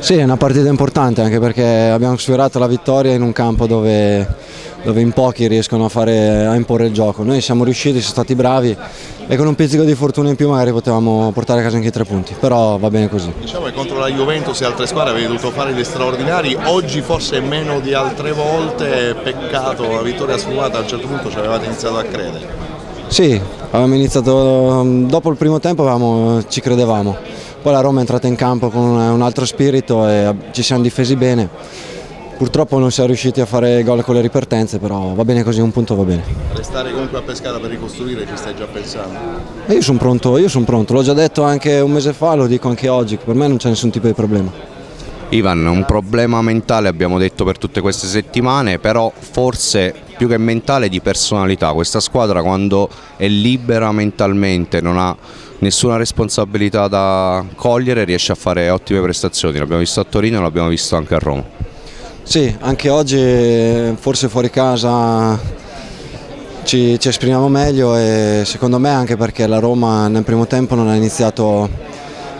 Sì, è una partita importante anche perché abbiamo sfiorato la vittoria in un campo dove, dove in pochi riescono a, fare, a, imporre il gioco. Noi siamo riusciti, siamo stati bravi e con un pizzico di fortuna in più magari potevamo portare a casa anche i tre punti, però va bene così. Diciamo che contro la Juventus e altre squadre avete dovuto fare gli straordinari, oggi forse meno di altre volte, peccato, la vittoria sfumata a un certo punto ci avevate iniziato a credere. Sì, avevamo iniziato, dopo il primo tempo avevamo, ci credevamo poi la Roma è entrata in campo con un altro spirito e ci siamo difesi bene. Purtroppo non siamo riusciti a fare gol con le ripartenze, però va bene così, un punto va bene. Restare comunque a Pescara per ricostruire ci stai già pensando? E io sono pronto, io sono pronto, l'ho già detto anche un mese fa, lo dico anche oggi, per me non c'è nessun tipo di problema. Ivan, un problema mentale abbiamo detto per tutte queste settimane, però forse più che mentale di personalità. Questa squadra quando è libera mentalmente, non ha nessuna responsabilità da cogliere, riesce a fare ottime prestazioni, l'abbiamo visto a Torino e l'abbiamo visto anche a Roma. Sì, anche oggi forse fuori casa ci, ci, esprimiamo meglio e secondo me anche perché la Roma nel primo tempo non ha iniziato,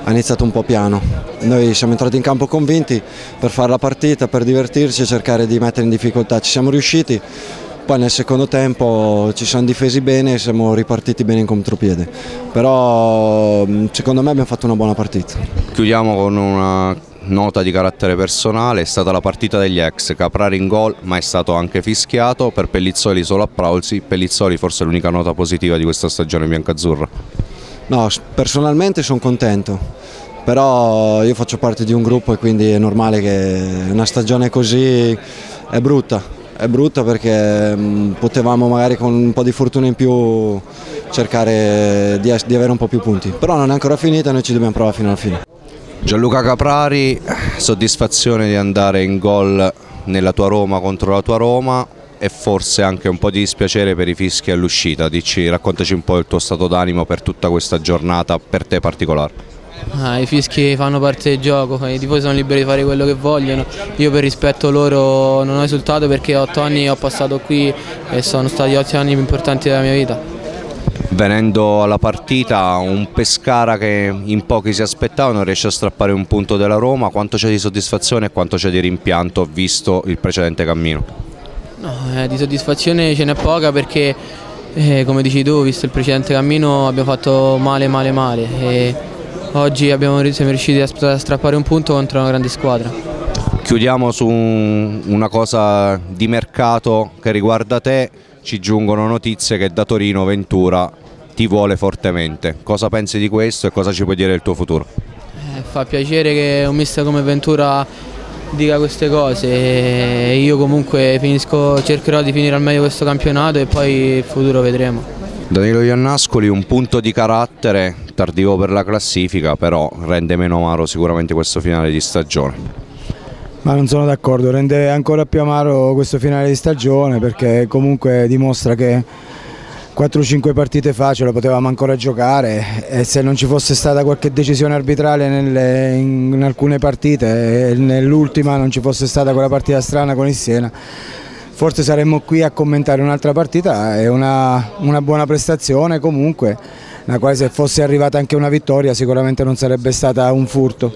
ha iniziato un po' piano. Noi siamo entrati in campo convinti per fare la partita, per divertirci e cercare di mettere in difficoltà. Ci siamo riusciti, poi nel secondo tempo ci siamo difesi bene e siamo ripartiti bene in contropiede, però secondo me abbiamo fatto una buona partita. Chiudiamo con una nota di carattere personale, è stata la partita degli ex, Caprari in gol ma è stato anche fischiato, per Pellizzoli solo applausi, Pellizzoli forse è l'unica nota positiva di questa stagione biancazzurra. No, personalmente sono contento, però io faccio parte di un gruppo e quindi è normale che una stagione così è brutta, è brutta perché mh, potevamo magari con un po' di fortuna in più cercare di, di, avere un po' più punti, però non è ancora finita e noi ci dobbiamo provare fino alla fine. Gianluca Caprari, soddisfazione di andare in gol nella tua Roma contro la tua Roma e forse anche un po' di dispiacere per i fischi all'uscita, raccontaci un po' il tuo stato d'animo per tutta questa giornata per te particolare. Ah, I fischi fanno parte del gioco, i tifosi sono liberi di fare quello che vogliono, io per rispetto loro non ho esultato perché otto anni ho passato qui e sono stati otto anni più importanti della mia vita. Venendo alla partita, un Pescara che in pochi si aspettavano riesce a strappare un punto della Roma, quanto c'è di soddisfazione e quanto c'è di rimpianto visto il precedente cammino? No, eh, di soddisfazione ce n'è poca perché eh, come dici tu, visto il precedente cammino abbiamo fatto male male male. E oggi siamo riusciti a strappare un punto contro una grande squadra. Chiudiamo su una cosa di mercato che riguarda te, ci giungono notizie che da Torino Ventura ti vuole fortemente. Cosa pensi di questo e cosa ci puoi dire del tuo futuro? Eh, fa piacere che un mister come Ventura dica queste cose io comunque finisco, cercherò di finire al meglio questo campionato e poi il futuro vedremo. Danilo Iannascoli un punto di carattere, tardivo per la classifica, però rende meno amaro sicuramente questo finale di stagione. Ma non sono d'accordo, rende ancora più amaro questo finale di stagione perché comunque dimostra che 4-5 partite fa ce la potevamo ancora giocare e se non ci fosse stata qualche decisione arbitrale nelle, in, in alcune partite e nell'ultima non ci fosse stata quella partita strana con il Siena forse saremmo qui a commentare un'altra partita, è una, una, buona prestazione comunque, la quale se fosse arrivata anche una vittoria sicuramente non sarebbe stata un furto.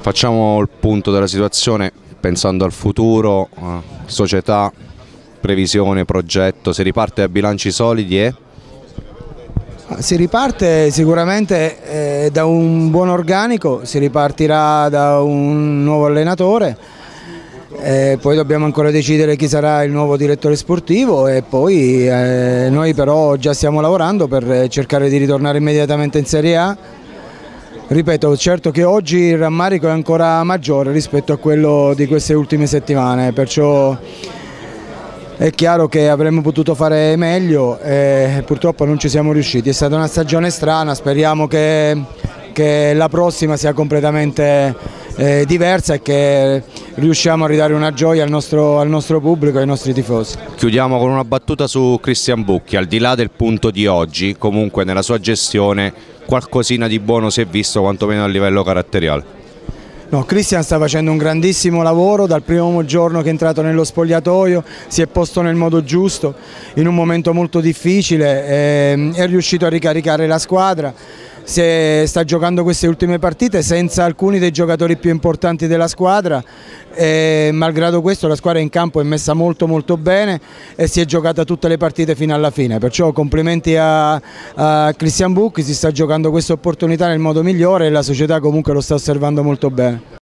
Facciamo il punto della situazione pensando al futuro, società, previsione, progetto, si riparte a bilanci solidi e? Si riparte sicuramente eh, da un buon organico, si ripartirà da un nuovo allenatore, eh, poi dobbiamo ancora decidere chi sarà il nuovo direttore sportivo e poi eh, noi però già stiamo lavorando per cercare di ritornare immediatamente in Serie A. Ripeto, certo che oggi il rammarico è ancora maggiore rispetto a quello di queste ultime settimane, perciò è chiaro che avremmo potuto fare meglio e purtroppo non ci siamo riusciti. È stata una stagione strana, speriamo che, che la prossima sia completamente eh, diversa e che riusciamo a ridare una gioia al nostro, al nostro, pubblico e ai nostri tifosi. Chiudiamo con una battuta su Cristian Bucchi, al di là del punto di oggi, comunque nella sua gestione qualcosina di buono si è visto quantomeno a livello caratteriale. No, Cristian sta facendo un grandissimo lavoro dal primo giorno che è entrato nello spogliatoio, si è posto nel modo giusto, in un momento molto difficile, eh, è riuscito a ricaricare la squadra, sta giocando queste ultime partite senza alcuni dei giocatori più importanti della squadra e malgrado questo la squadra in campo è messa molto molto bene e si è giocata tutte le partite fino alla fine, perciò complimenti a, a Christian Bucchi, si sta giocando questa opportunità nel modo migliore e la società comunque lo sta osservando molto bene.